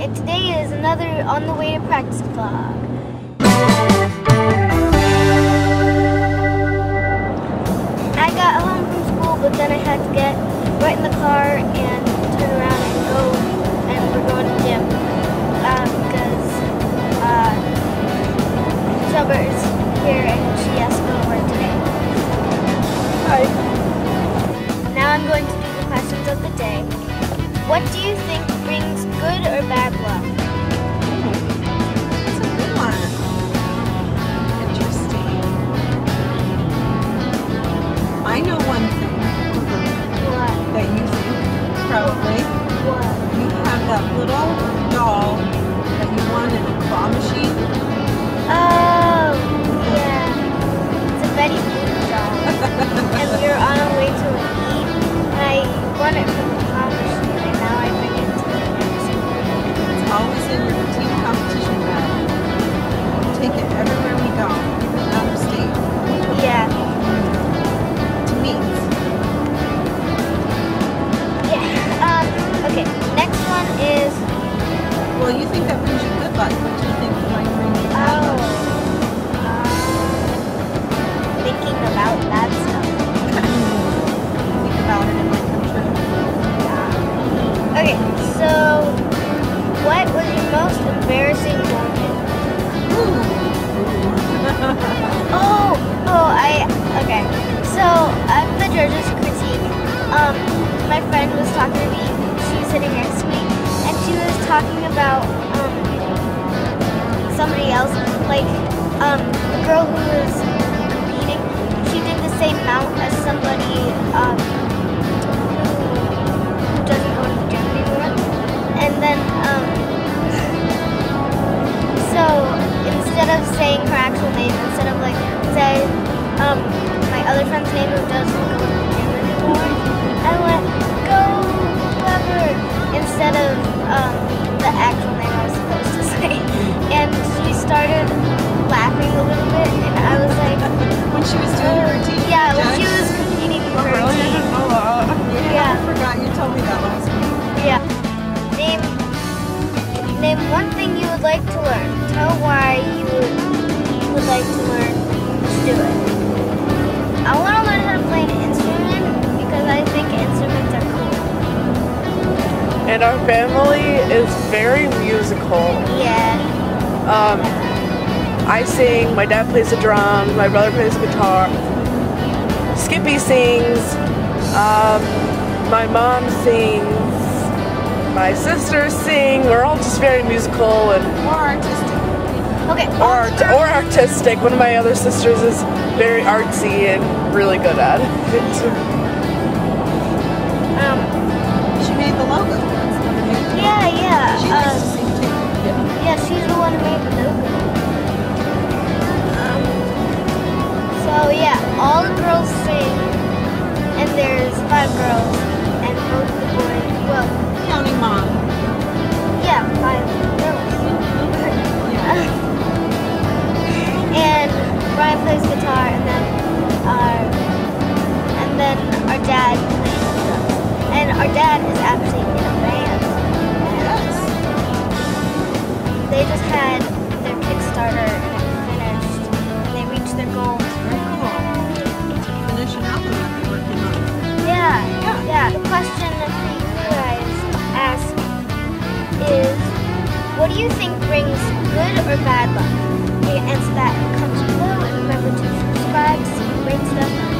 and today is another On the Way to Practice vlog. I got home from school, but then I had to get right in the car and turn around and go, and we're going to gym. Um, because, uh, Summer is here and she has to go to work today. Hi. Now I'm going to do the questions of the day. What do you think brings good or bad luck? That's a good one. Interesting. I know one thing What? that you think, probably. What? You have that little doll that you want in a claw machine. One is, Well, you think that brings you good luck. What do you think it might bring you bad oh, luck? um, thinking about that stuff. Think about it, it might come true. Okay, so what was your most embarrassing moment? Oh, oh, I okay. So at the judges' critique, um, my friend was talking to me. She was sitting next to me, and she was talking about um somebody else, like um the girl who was competing. She did the same mount as somebody um who, doesn't go to the gym anymore, and then um. So instead of saying her actual name, instead of like say um my other friend's name who doesn't like to learn. Tell why you would, like to learn to do it. I want to learn how to play an instrument because I think instruments are cool. and our family is very musical. Yeah. Um, I sing, my dad plays the drums, my brother plays the guitar, Skippy sings, um, my mom sings, my sisters sing. We're all just very musical and More artistic. Okay. or, art, or artistic. One of my other sisters is very artsy and really good at it. Um. She made the logo. That's the one that made it. Yeah. Yeah. She likes to sing too. Yeah, she's the one who made the logo. Um, so yeah, all the girls sing, and there's five girls, Brian plays guitar, and then our and then our dad plays drums. And our dad is actually in a band. Yes. They just had their Kickstarter and it finished. And they reached their goal. Very cool. Finish an album that they're working on. Yeah, Yeah. yeah. The question that you guys ask is, what do you think brings good or bad luck? Can answer that the Remember to subscribe, see you stuff.